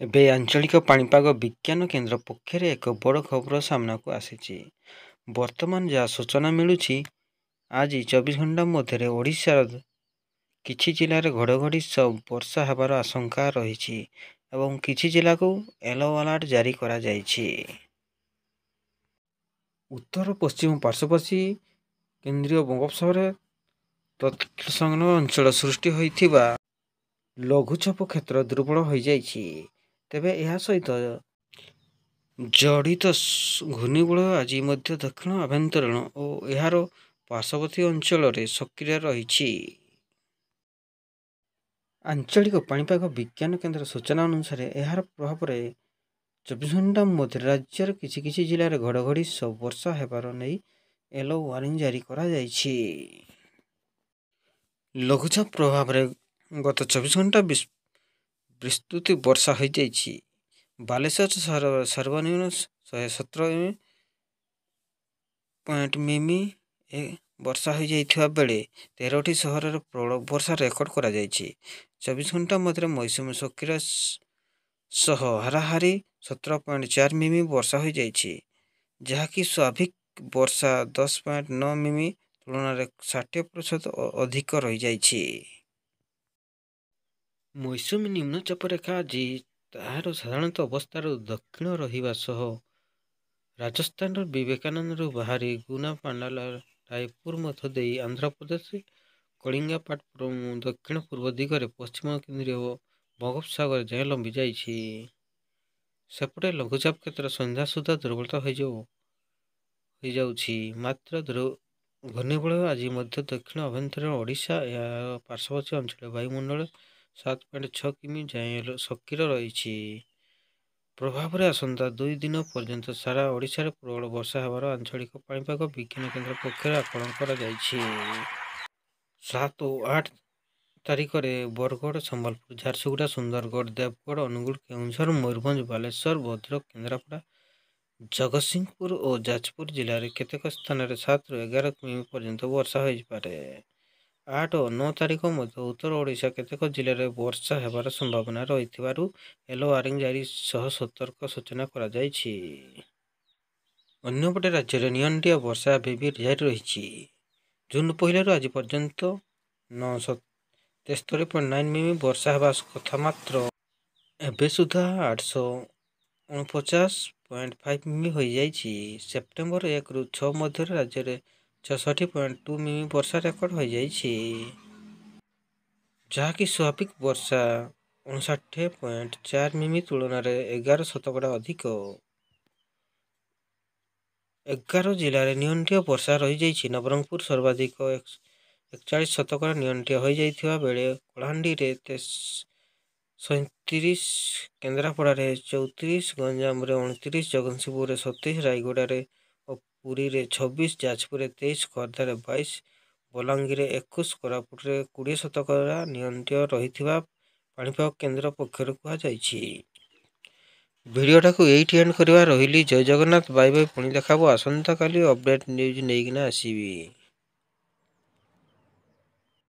ଏବେ ଆଞ୍ଚଳିକ ପାଣିପାଗ ବିଜ୍ଞାନ କେନ୍ଦ୍ର ପକ୍ଷରୁ ଏକ ବଡ଼ ଖବର ସାମ୍ନାକୁ ଆସିଛି। ବର୍ତ୍ତମାନ ଯାହା ସୂଚନା ମିଳୁଛି ଆଜି ଚବିଶ ଘଣ୍ଟା ମଧ୍ୟରେ ଓଡ଼ିଶାର କିଛି ଜିଲ୍ଲାରେ ଘଡ଼ଘଡ଼ି ସହ ବର୍ଷା ହେବାର ଆଶଙ୍କା ରହିଛି ଏବଂ କିଛି ଜିଲ୍ଲାକୁ ୟେଲୋ ଆଲର୍ଟ ଜାରି କରାଯାଇଛି। ଉତ୍ତର ପଶ୍ଚିମ ପାର୍ଶ୍ୱବର୍ତ୍ତୀ କେନ୍ଦ୍ରୀୟ ବଙ୍ଗୋପସାଗରରେ ତତ୍ସଂଲଗ୍ନ ଅଞ୍ଚଳରେ ସୃଷ୍ଟି ହୋଇଥିବା ଲଘୁଚାପ କ୍ଷେତ୍ର ଦୁର୍ବଳ ହୋଇଯାଇଛି। ତେବେ ଏହା ସହିତ ଜଡ଼ିତ ଘୂର୍ଣ୍ଣିବଳୟ ଆଜି ମଧ୍ୟ ଦକ୍ଷିଣ ଆଭ୍ୟନ୍ତରୀଣ ଓ ଏହାର ପାର୍ଶ୍ୱବର୍ତ୍ତୀ ଅଞ୍ଚଳରେ ସକ୍ରିୟ ରହିଛି। ଆଞ୍ଚଳିକ ପାଣିପାଗ ବିଜ୍ଞାନ କେନ୍ଦ୍ର ସୂଚନା ଅନୁସାରେ ଏହାର ପ୍ରଭାବରେ ଚବିଶ ଘଣ୍ଟା ମଧ୍ୟରେ ରାଜ୍ୟର କିଛି କିଛି ଜିଲ୍ଲାରେ ଘଡ଼ଘଡ଼ି ସହ ବର୍ଷା ହେବାକୁ ନେଇ ୟେଲୋ ୱାର୍ଣ୍ଣିଂ ଜାରି କରାଯାଇଛି। ଲଘୁଚାପ ପ୍ରଭାବରେ ଗତ ଚବିଶ ଘଣ୍ଟାରେ ବିସ୍ତୃତ ବର୍ଷା ହୋଇଯାଇଛି। ବାଲେଶ୍ୱର ସର୍ବନିମ୍ନ ଶହେ ସତର ପଏଣ୍ଟ ମିମି ବର୍ଷା ହୋଇଥିବା ବେଳେ ତେରଟି ସହରରେ ପ୍ରବଳ ବର୍ଷା ରେକର୍ଡ କରାଯାଇଛି। ଚବିଶ ଘଣ୍ଟା ମଧ୍ୟରେ ମୌସୁମୀ ସକ୍ରିୟ ସହ ହାରାହାରି ସତର ପଏଣ୍ଟ ଚାରି ମିମି ବର୍ଷା ହୋଇଯାଇଛି। ଯାହାକି ସ୍ୱାଭାବିକ ବର୍ଷା ଦଶ ପଏଣ୍ଟ ନଅ ମିମି ତୁଳନାରେ ଷାଠିଏ ପ୍ରତିଶତ ଅଧିକ ରହିଯାଇଛି। ମୌସୁମୀ ନିମ୍ନଚାପ ରେଖା ଆଜି ତାହାର ସାଧାରଣ ଅବସ୍ଥାରୁ ଦକ୍ଷିଣରେ ରହିବା ସହ ରାଜସ୍ଥାନର ବିବେକାନନ୍ଦରରୁ ବାହାରି ଗୁନା ପାଣ୍ଡଲା ରାୟପୁର ମଧ୍ୟ ଦେଇ ଆନ୍ଧ୍ରପ୍ରଦେଶର କଳିଙ୍ଗପାଟ ଦକ୍ଷିଣ ପୂର୍ବ ଦିଗରେ ପଶ୍ଚିମ କେନ୍ଦ୍ରୀୟ ବଙ୍ଗୋପସାଗର ଯାଏଁ ଲମ୍ବି ଯାଇଛି। ସେପଟେ ଲଘୁଚାପ କ୍ଷେତ୍ର ସନ୍ଧ୍ୟା ସୁଦ୍ଧା ଦୁର୍ବଳ ହୋଇଯାଉଛି। ମାତ୍ର ଘୂର୍ଣ୍ଣିବଳୟ ଆଜି ମଧ୍ୟ ଦକ୍ଷିଣ ଆଭ୍ୟନ୍ତରୀଣ ଓଡ଼ିଶା ଏହାର ପାର୍ଶ୍ୱବର୍ତ୍ତୀ ଅଞ୍ଚଳରେ ବାୟୁମଣ୍ଡଳରେ ସାତ ପଏଣ୍ଟ ଛଅ କିମି ଯାଏଁ ସକ୍ରିୟ ରହିଛି। ପ୍ରଭାବରେ ଆସନ୍ତା ଦୁଇ ଦିନ ପର୍ଯ୍ୟନ୍ତ ସାରା ଓଡ଼ିଶାରେ ପ୍ରବଳ ବର୍ଷା ହେବାର ଆଞ୍ଚଳିକ ପାଣିପାଗ ବିଜ୍ଞାନ କେନ୍ଦ୍ର ପକ୍ଷରୁ ଆକଳନ କରାଯାଇଛି। ସାତ ଓ ଆଠ ତାରିଖରେ ବରଗଡ଼ ସମ୍ବଲପୁର ଝାରସୁଗୁଡ଼ା ସୁନ୍ଦରଗଡ଼ ଦେବଗଡ଼ ଅନୁଗୁଳ କେଉଁଝର ମୟୂରଭଞ୍ଜ ବାଲେଶ୍ୱର ଭଦ୍ରକ କେନ୍ଦ୍ରାପଡ଼ା ଜଗତସିଂହପୁର ଓ ଯାଜପୁର ଜିଲ୍ଲାର କେତେକ ସ୍ଥାନରେ ସାତରୁ ଏଗାର କିମି ପର୍ଯ୍ୟନ୍ତ ବର୍ଷା ହୋଇପାରେ। ଆଠ ଓ ନଅ ତାରିଖ ମଧ୍ୟ ଉତ୍ତର ଓଡ଼ିଶାର କେତେକ ଜିଲ୍ଲାରେ ବର୍ଷା ହେବାର ସମ୍ଭାବନା ରହିଥିବାରୁ ୟେଲୋ ୱାର୍ଣ୍ଣିଂ ଜାରି ସହ ସତର୍କ ସୂଚନା କରାଯାଇଛି। ଅନ୍ୟପଟେ ରାଜ୍ୟରେ ନିଅଣ୍ଟିଆ ବର୍ଷା ଏବେ ବି ଜାରି ରହିଛି। ଜୁନ ପହିଲାରୁ ଆଜି ପର୍ଯ୍ୟନ୍ତ ନଅଶହ ତେସ୍ତରୀ ପଏଣ୍ଟ ନାଇନ୍ ମିମି ବର୍ଷା ହେବା କଥା ମାତ୍ର। ଏବେ ସୁଦ୍ଧା ଆଠଶହ ଅଣପଚାଶ ପଏଣ୍ଟ ଫାଇଭ୍ ମିମି ହୋଇଯାଇଛି। ସେପ୍ଟେମ୍ବର ଏକରୁ ଛଅ ମଧ୍ୟରେ ରାଜ୍ୟରେ ଛଷଠି ପଏଣ୍ଟ ଟୁ ମିମି ବର୍ଷା ରେକର୍ଡ ହୋଇଯାଇଛି। ଯାହାକି ସ୍ୱାଭାବିକ ବର୍ଷା ଅଣଷଠି ପଏଣ୍ଟ ଚାରି ମିମି ତୁଳନାରେ ଏଗାର ଶତକଡ଼ା ଅଧିକ। ଏଗାର ଜିଲ୍ଲାରେ ନିଅଣ୍ଟିଆ ବର୍ଷା ରହିଯାଇଛି। ନବରଙ୍ଗପୁରରେ ସର୍ବାଧିକ ଏକଚାଳିଶ ଶତକଡ଼ା ନିଅଣ୍ଟିଆ ହୋଇଥିବା ବେଳେ କଳାହାଣ୍ଡିରେ ସଇଁତିରିଶ କେନ୍ଦ୍ରାପଡ଼ାରେ ଚଉତିରିଶ ଗଞ୍ଜାମରେ ଅଣତିରିଶ ଜଗତସିଂହପୁରରେ ସତେଇଶ ରାୟଗଡ଼ାରେ ପୁରୀରେ ଛବିଶ ଯାଜପୁରରେ ତେଇଶ ଖୋର୍ଦ୍ଧାରେ ବାଇଶ ବଲାଙ୍ଗୀରରେ ଏକୋଇଶ କୋରାପୁଟରେ କୋଡ଼ିଏ ଶତକଡ଼ା ନିଅଣ୍ଟିଆ ରହିଥିବା ପାଣିପାଗ କେନ୍ଦ୍ର ପକ୍ଷରୁ କୁହାଯାଇଛି। ଭିଡ଼ିଓଟାକୁ ଏଇଠି ଏଣ୍ଡ କରିବା। ରହିଲି ଜୟ ଜଗନ୍ନାଥ। ବାଇ ବାଇ ପୁଣି ଦେଖାହେବ। ଆସନ୍ତାକାଲି ଅପଡ଼େଟ୍ ନ୍ୟୁଜ୍ ନେଇକିନା ଆସିବି।